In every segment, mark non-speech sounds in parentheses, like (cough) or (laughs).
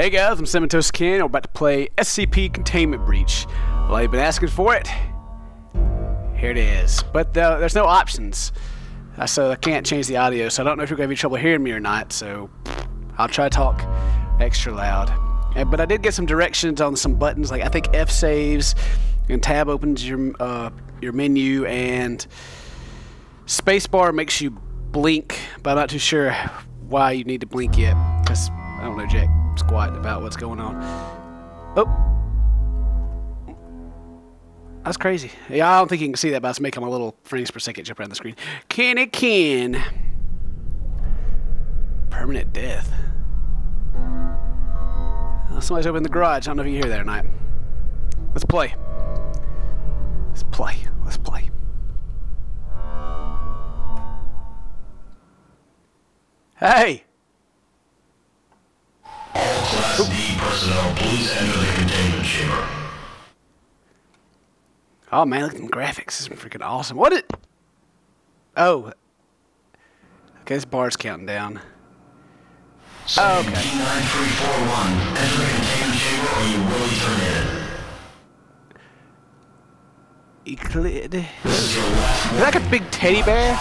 Hey guys, I'm CinnamonToast Ken. We're about to play SCP Containment Breach. Well, you've been asking for it. Here it is. But uh, there's no options. Uh, so I can't change the audio, so I don't know if you're going to have trouble hearing me or not. So I'll try to talk extra loud. And, but I did get some directions on some buttons, like I think F saves, and tab opens your uh, your menu, and spacebar makes you blink. But I'm not too sure why you need to blink yet, because I don't know jack squat about what's going on. Oh. That's crazy. Yeah, I don't think you can see that, but it's making a little frames per second jump around the screen. Can it can? Permanent death. Oh, somebody's open the garage. I don't know if you hear that or not. Let's play. Let's play. Let's play. Hey! All Class D personnel, please enter the containment chamber. Oh man, look at the graphics. This is freaking awesome. What it? Oh. Okay, this bar's counting down. Oh, okay. G9341, enter containment chamber or you will be terminated. Euclid. Is that like a big teddy bear? to.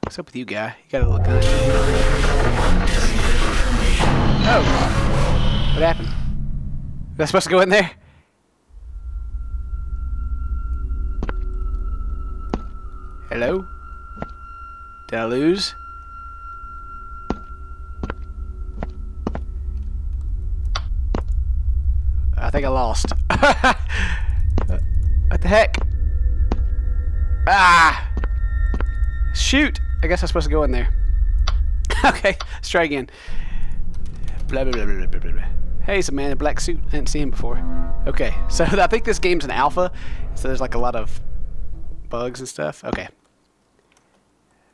What's up with you, guy? You got a little gun. Oh. What happened? Was I supposed to go in there? Hello? Did I lose? I think I lost. (laughs) what the heck? Ah! Shoot! I guess I'm supposed to go in there. (laughs) okay, let's try again. Blah, blah, blah, blah, blah, blah, blah. Hey, it's a man in a black suit. I didn't see him before. Okay, so (laughs) I think this game's an alpha, so there's like a lot of bugs and stuff. Okay.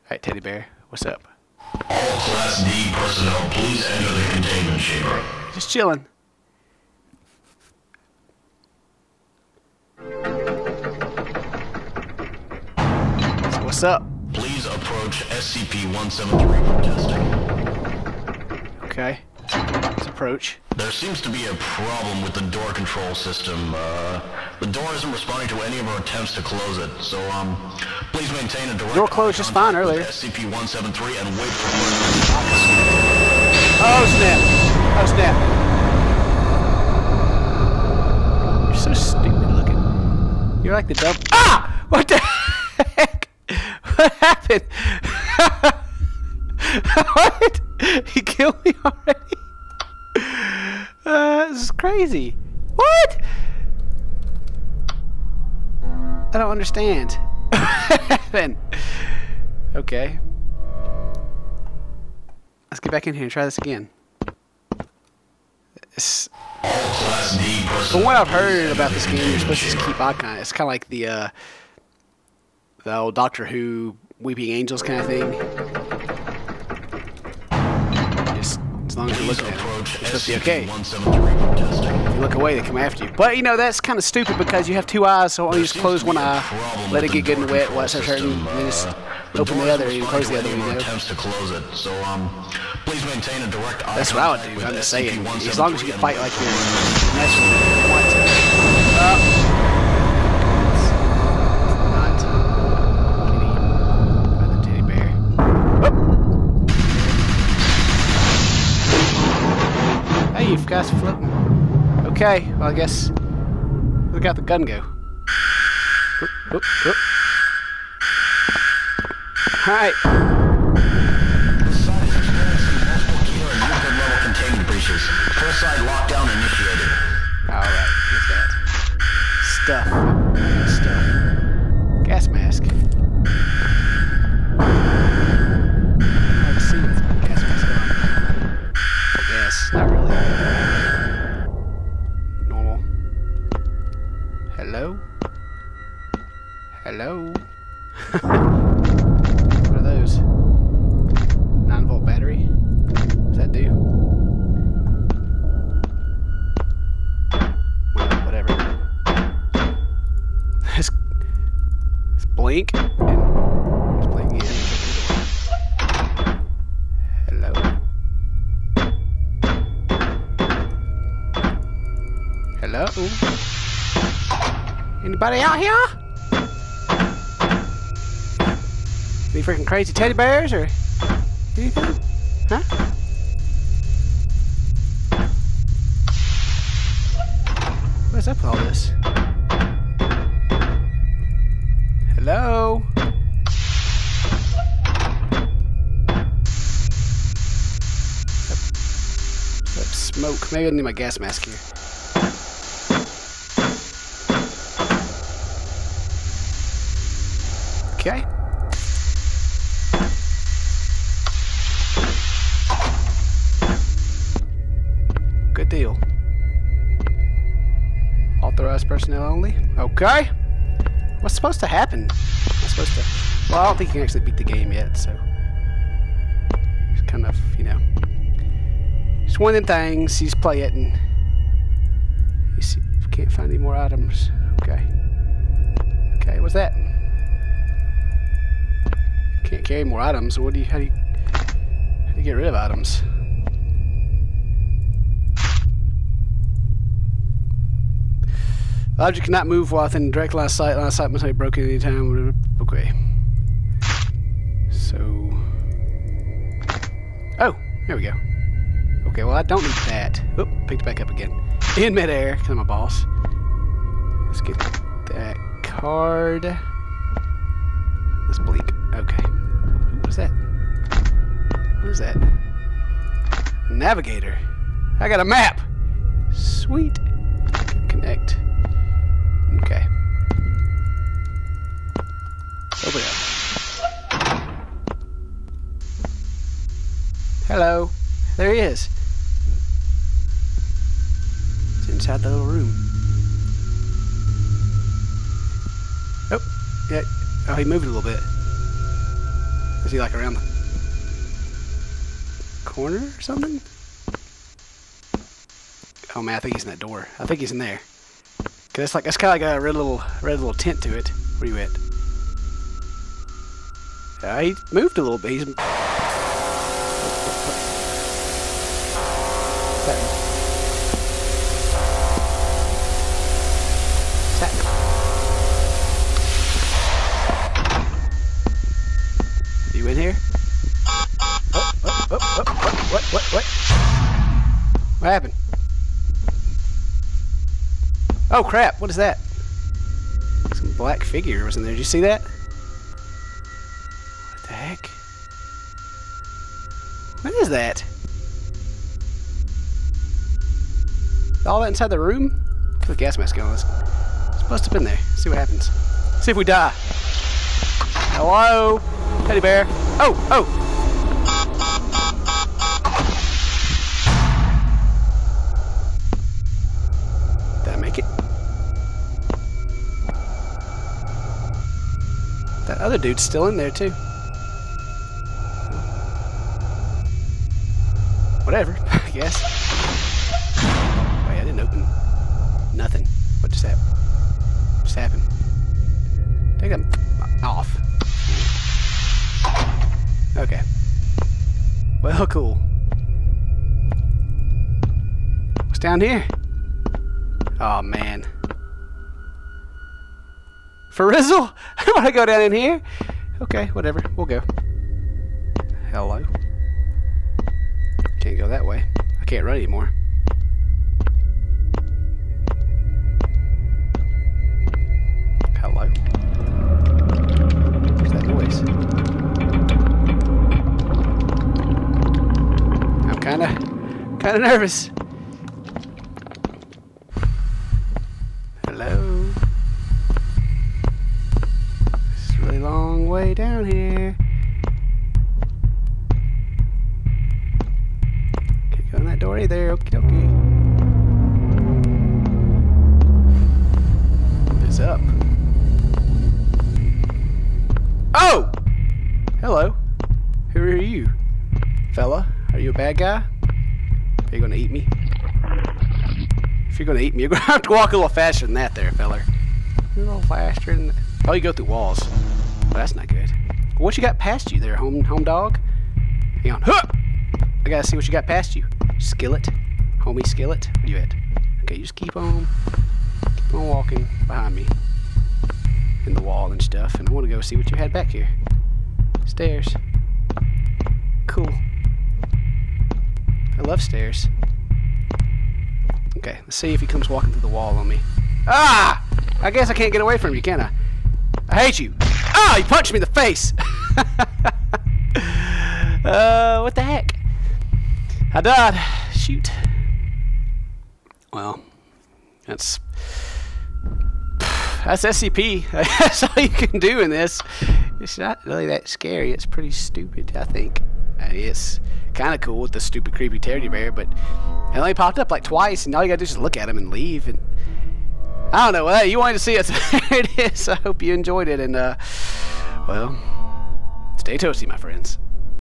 Alright, Teddy Bear, what's up? All Class D personnel, please enter the containment chamber. Just chilling. So what's up? Please approach SCP-173 for testing. Okay. Approach. There seems to be a problem with the door control system. Uh, the door isn't responding to any of our attempts to close it, so um, please maintain a direct Door closed just fine earlier. SCP-173 and wait for Oh snap! Oh snap! You're so stupid looking. You're like the dumb. Ah! What the heck? What happened? what? He killed me already? Uh, this is crazy. What? I don't understand. (laughs) Happened? Okay. Let's get back in here and try this again. It's, from what I've heard about this game, you're supposed to just keep contact. It's kind of like the uh, the old Doctor Who Weeping Angels kind of thing. Long as Please looking at them, approach you're supposed to be okay. SCP-173 for testing. If you look away, they come after you. But you know that's kind of stupid because you have two eyes, so only just close one eye, let it get good and wet, watch it hurting, and then just open the other and close the other. You know. attempts to close it. So um, please maintain a direct eye That's what I would do. I'm just saying. As long as you can fight like you're naturally want to. Uh, Got floating. Okay, well I guess we got the gun go. All right. Site lockdown initiated. All right, what's that? Stuff. blink and. Hello. Hello? Anybody out here? Be freaking crazy teddy bears or anything? Huh? What's up with all this? Smoke. Maybe I need my gas mask here. Okay. Good deal. Authorized personnel only. Okay. What's supposed to happen? I'm supposed to. Well, I don't think you can actually beat the game yet, so. It's kind of, you know. It's one of them things. he's playing. You see, can't find any more items. Okay. Okay, what's that? Can't carry more items. What do you? How do you? How do you get rid of items? The object cannot move while within direct line of sight. Line of sight must be broken any time. Okay. So. Oh, here we go. Okay, well I don't need that. Oop, picked it back up again. In midair, because I'm a boss. Let's get that card. That's bleak. Okay. What is that? What is that? Navigator. I got a map. Sweet. Connect. Okay. Open up. Hello. There he is. Inside little room. Oh, yeah. Oh, he moved a little bit. Is he like around the corner or something? Oh man, I think he's in that door. I think he's in there. Cause it's like it's kind of like a red little red little tint to it. Where you at? Yeah, he moved a little bit. He's. Oh crap, what is that? Some black figure was in there. Did you see that? What the heck? What is that? All that inside the room? Put the gas mask on. Let's, let's bust up there. See what happens. See if we die. Hello? Teddy bear. Oh, oh. Other dude's still in there too. Whatever, (laughs) I guess. Wait, I didn't open nothing. What just happened? What just happened? Take them off. Okay. Well, cool. What's down here? Oh man. For Rizzle? I (laughs) want to go down in here. Okay, whatever. We'll go. Hello. Can't go that way. I can't run anymore. Hello. What's that noise? I'm kind of, kind of nervous. Hello. It's a really long way down here. Can't go in that door either. Okie dokie. It's up. Oh! Hello. Who are you? Fella? Are you a bad guy? Are you gonna eat me? If you're gonna eat me, you're gonna (laughs) have to walk a little faster than that there, feller. A little faster than that. Oh, you go through walls. Well, that's not good. What you got past you there, home home dog? Hang on. Huh! I gotta see what you got past you. Skillet? Homie skillet? Where you at? Okay, you just keep on, keep on walking behind me. In the wall and stuff, and I want to go see what you had back here. Stairs. Cool. I love stairs. Okay, let's see if he comes walking through the wall on me. Ah! I guess I can't get away from you, can I? I hate you. Ah! You punched me in the face! (laughs) uh, what the heck? I died. Shoot. Well, that's that's SCP. (laughs) that's all you can do in this. It's not really that scary. It's pretty stupid, I think. It's kind of cool with the stupid, creepy teddy bear, but it only popped up like twice, and all you gotta do is just look at him and leave. And I don't know. Well, you wanted to see it. (laughs) There it is. I hope you enjoyed it, and uh, well, stay toasty, my friends.